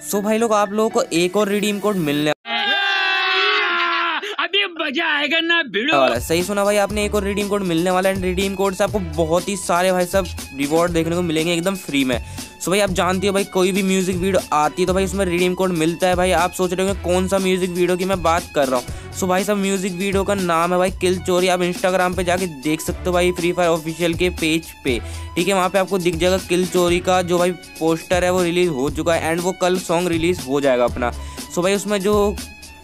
सो भाई लोग आप लोगों को एक और रिडीम कोड मिलने अभी मज़ा आएगा ना सही सुना भाई आपने एक और रिडीम कोड मिलने वाला है। रिडीम कोड से आपको बहुत ही सारे भाई सब रिवॉर्ड देखने को मिलेंगे एकदम फ्री में। सो भाई आप जानती हो भाई कोई भी म्यूज़िक वीडियो आती है तो भाई उसमें रिडीम कोड मिलता है। भाई आप सोच रहे हो कौन सा म्यूज़िक वीडियो की मैं बात कर रहा हूँ। सो भाई सब म्यूज़िक वीडियो का नाम है भाई किल चोरी आप इंस्टाग्राम पे जाके देख सकते हो भाई फ्री फायर ऑफिशियल के पेज पे। ठीक है, वहाँ पे आपको दिख जाएगा किल चोरी का जो भाई पोस्टर है वो रिलीज़ हो चुका है एंड वो कल सॉन्ग रिलीज़ हो जाएगा अपना। सो भाई उसमें जो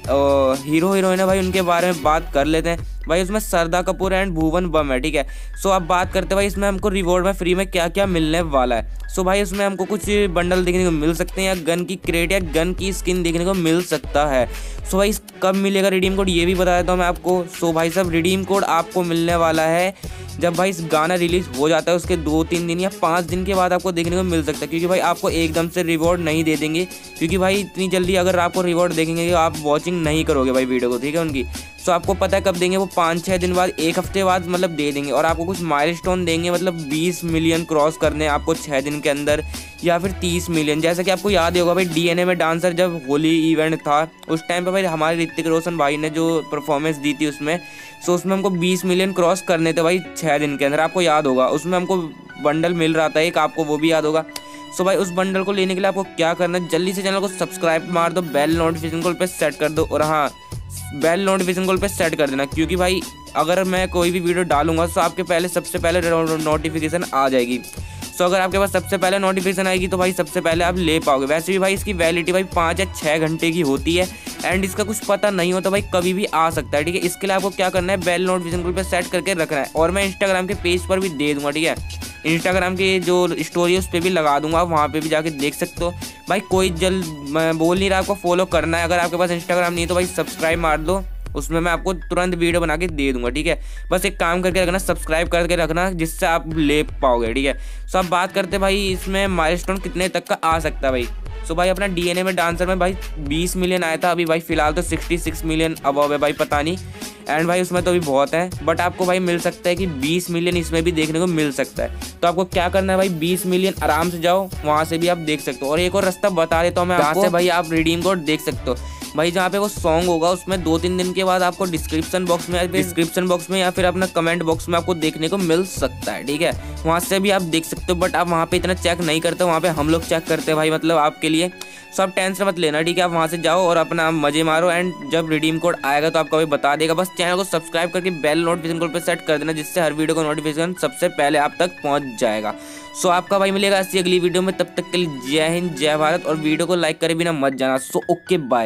हीरो हीरोइन है भाई, उनके बारे में बात कर लेते हैं। भाई, उसमें सरदा कपूर एंड भुवन बम है ठीक है? सो अब बात करते हैं भाई, इसमें हमको रिवॉर्ड में फ्री में क्या क्या मिलने वाला है। सो भाई इसमें हमको कुछ बंडल देखने को मिल सकते हैं या गन की क्रेट या गन की स्किन देखने को मिल सकता है। सो भाई, कब मिलेगा रिडीम कोड ये भी बता देता हूँ मैं आपको। सो भाई साहब रिडीम कोड आपको मिलने वाला है जब भाई गाना रिलीज़ हो जाता है, उसके दो तीन दिन या पाँच दिन के बाद आपको देखने को मिल सकता है, क्योंकि भाई आपको एकदम से रिवॉर्ड नहीं दे देंगे, क्योंकि भाई इतनी जल्दी अगर आपको रिवॉर्ड देखेंगे तो आप वॉचिंग नहीं करोगे भाई वीडियो को, ठीक है उनकी? सो आपको पता है कब देंगे? वो पाँच छः दिन बाद, एक हफ़्ते बाद मतलब दे देंगे। और आपको कुछ माइलस्टोन देंगे मतलब बीस मिलियन क्रॉस करने आपको छः दिन के अंदर, या फिर तीस मिलियन जैसा कि आपको याद होगा भाई डीएनए में डांसर जब होली इवेंट था, उस टाइम पर भाई हमारे ऋतिक रोशन भाई ने जो परफॉर्मेंस दी थी उसमें सो उसमें हमको बीस मिलियन क्रॉस करने थे भाई छः दिन के अंदर। आपको याद होगा, उसमें हमको बंडल मिल रहा था एक, आपको वो भी याद होगा। सो भाई उस बंडल को लेने के लिए आपको क्या करना है? जल्दी से चैनल को सब्सक्राइब मार दो बेल नोटिफिकेशन को पे सेट कर दो। और हाँ बेल नोटिफिकेशन कॉल पे सेट कर देना, क्योंकि भाई अगर मैं कोई भी वीडियो डालूँगा तो आपके पहले सबसे पहले नोटिफिकेशन आ जाएगी। सो अगर आपके पास सबसे पहले नोटिफिकेशन आएगी तो भाई सबसे पहले आप ले पाओगे। वैसे भी भाई इसकी वैलिडिटी भाई पाँच या छः घंटे की होती है एंड इसका कुछ पता नहीं होता भाई कभी भी आ सकता है, ठीक है? इसके लिए आपको क्या करना है, बेल नोटिफिकेशन कॉल पे सेट करके रखना है, और मैं इंस्टाग्राम के पेज पर भी दे दूँगा, ठीक है? इंस्टाग्राम के जो स्टोरी है, उस पर भी लगा दूँगा वहाँ पर भी जाके देख सकते हो। भाई, कोई जल्द, मैं बोल नहीं रहा आपको फॉलो करना है। अगर आपके पास इंस्टाग्राम नहीं है तो भाई सब्सक्राइब मार दो। उसमें मैं आपको तुरंत वीडियो बना के दे दूँगा, ठीक है? बस एक काम करके रखना सब्सक्राइब करके रखना, जिससे आप ले पाओगे, ठीक है? सो अब बात करते भाई, इसमें माइलस्टोन कितने तक का आ सकता है भाई? सो भाई अपना डीएनए में डांसर में भाई 20 मिलियन आया था अभी भाई फ़िलहाल तो 66 मिलियन अब है भाई पता नहीं। एंड भाई उसमें तो अभी बहुत है बट आपको भाई मिल सकता है कि 20 मिलियन इसमें भी देखने को मिल सकता है। तो आपको क्या करना है भाई 20 मिलियन आराम से जाओ वहाँ से भी आप देख सकते हो। और एक और रास्ता बता देता हूँ मैं आपको। से भाई आप रिडीम कोड देख सकते हो। भाई, जहाँ पे वो सॉन्ग होगा, उसमें दो तीन दिन के बाद आपको डिस्क्रिप्शन बॉक्स में डिस्क्रिप्शन बॉक्स में या फिर अपना कमेंट बॉक्स में आपको देखने को मिल सकता है, ठीक है? वहाँ से भी आप देख सकते हो बट आप वहाँ पे इतना चेक नहीं करते वहाँ पे हम लोग चेक करते हैं भाई मतलब आपके लिए। सब टेंशन मत लेना, ठीक है? आप वहाँ से जाओ और अपना मज़े मारो एंड जब रिडीम कोड आएगा तो आपको भाई बता देगा। बस चैनल को सब्सक्राइब करके बेल नोटिफिकेशन कोड पे सेट कर देना, जिससे हर वीडियो का नोटिफिकेशन सबसे पहले आप तक पहुँच जाएगा। सो आपका भाई मिलेगा ऐसी अगली वीडियो में, तब तक के लिए जय हिंद, जय भारत, और वीडियो को लाइक करे बिना मत जाना। So okay bye